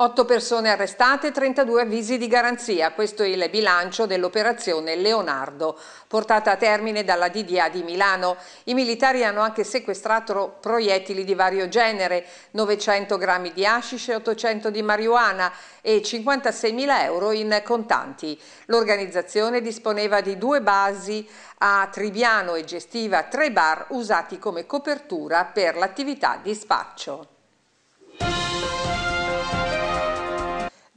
Otto persone arrestate, 32 avvisi di garanzia. Questo è il bilancio dell'operazione Leonardo, portata a termine dalla DDA di Milano. I militari hanno anche sequestrato proiettili di vario genere, 900 grammi di hashish, 800 di marijuana e 56 mila euro in contanti. L'organizzazione disponeva di due basi a Triviano e gestiva tre bar usati come copertura per l'attività di spaccio.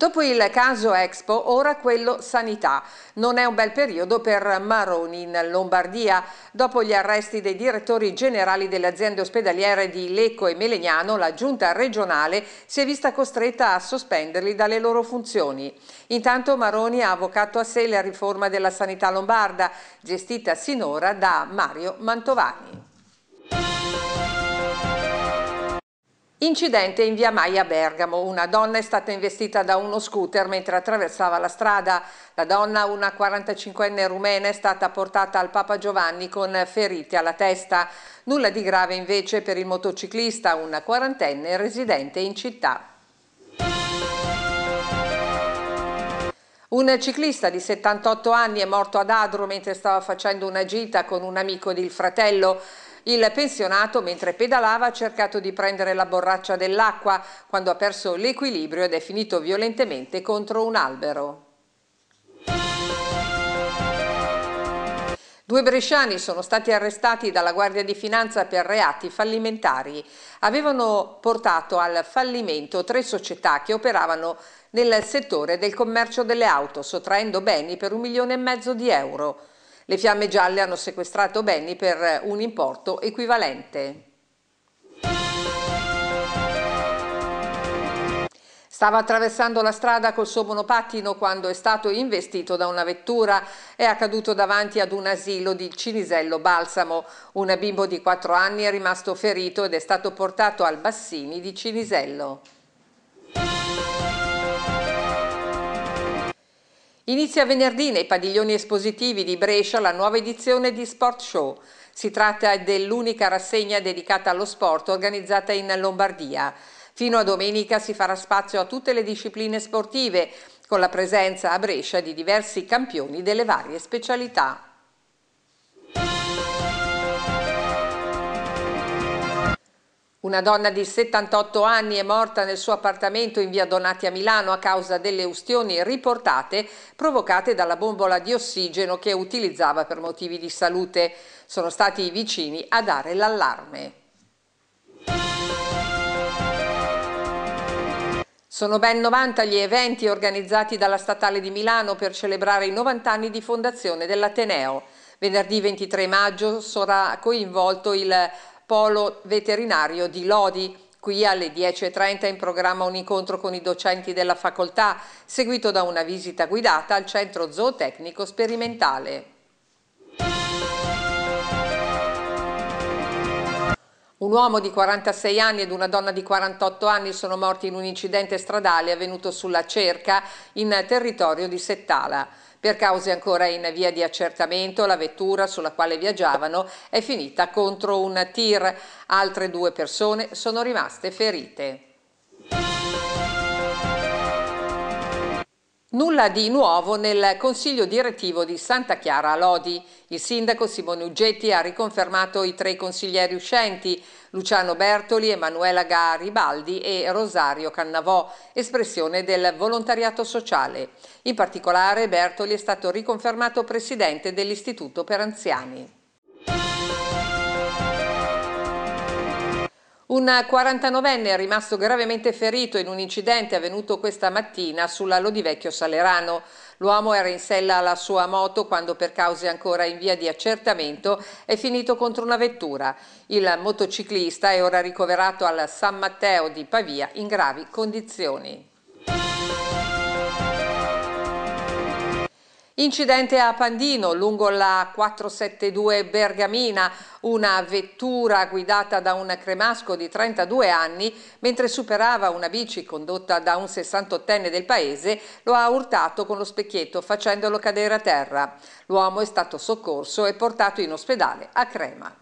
Dopo il caso Expo, ora quello sanità. Non è un bel periodo per Maroni in Lombardia. Dopo gli arresti dei direttori generali delle aziende ospedaliere di Lecco e Melegnano, la giunta regionale si è vista costretta a sospenderli dalle loro funzioni. Intanto Maroni ha avvocato a sé la riforma della sanità lombarda, gestita sinora da Mario Mantovani. Incidente in via Maia Bergamo. Una donna è stata investita da uno scooter mentre attraversava la strada. La donna, una 45enne rumena, è stata portata al Papa Giovanni con ferite alla testa. Nulla di grave invece per il motociclista, una quarantenne residente in città. Un ciclista di 78 anni è morto ad Adro mentre stava facendo una gita con un amico del fratello. Il pensionato, mentre pedalava, ha cercato di prendere la borraccia dell'acqua quando ha perso l'equilibrio ed è finito violentemente contro un albero. Due bresciani sono stati arrestati dalla Guardia di Finanza per reati fallimentari. Avevano portato al fallimento tre società che operavano nel settore del commercio delle auto, sottraendo beni per un milione e mezzo di euro. Le fiamme gialle hanno sequestrato Benny per un importo equivalente. Stava attraversando la strada col suo monopattino quando è stato investito da una vettura. È accaduto davanti ad un asilo di Cinisello Balsamo. Un bimbo di 4 anni è rimasto ferito ed è stato portato al Bassini di Cinisello. Inizia venerdì nei padiglioni espositivi di Brescia la nuova edizione di Sport Show. Si tratta dell'unica rassegna dedicata allo sport organizzata in Lombardia. Fino a domenica si farà spazio a tutte le discipline sportive, con la presenza a Brescia di diversi campioni delle varie specialità. Una donna di 78 anni è morta nel suo appartamento in via Donati a Milano a causa delle ustioni riportate provocate dalla bombola di ossigeno che utilizzava per motivi di salute. Sono stati i vicini a dare l'allarme. Sono ben 90 gli eventi organizzati dalla Statale di Milano per celebrare i 90 anni di fondazione dell'Ateneo. Venerdì 23 maggio sarà coinvolto il polo veterinario di Lodi. Qui alle 10.30 in programma un incontro con i docenti della facoltà, seguito da una visita guidata al centro zootecnico sperimentale. Un uomo di 46 anni ed una donna di 48 anni sono morti in un incidente stradale avvenuto sulla cerca in territorio di Settala. Per cause ancora in via di accertamento, la vettura sulla quale viaggiavano è finita contro un tir. Altre due persone sono rimaste ferite. Nulla di nuovo nel consiglio direttivo di Santa Chiara Lodi. Il sindaco Simone Uggetti ha riconfermato i tre consiglieri uscenti, Luciano Bertoli, Emanuela Garibaldi e Rosario Cannavò, espressione del volontariato sociale. In particolare Bertoli è stato riconfermato presidente dell'Istituto per Anziani. Un 49enne è rimasto gravemente ferito in un incidente avvenuto questa mattina sulla Lodivecchio Salerano. L'uomo era in sella alla sua moto quando per cause ancora in via di accertamento è finito contro una vettura. Il motociclista è ora ricoverato al San Matteo di Pavia in gravi condizioni. Incidente a Pandino lungo la 472 Bergamina, una vettura guidata da un cremasco di 32 anni mentre superava una bici condotta da un 68enne del paese lo ha urtato con lo specchietto facendolo cadere a terra. L'uomo è stato soccorso e portato in ospedale a Crema.